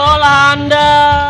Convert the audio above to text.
Yolanda.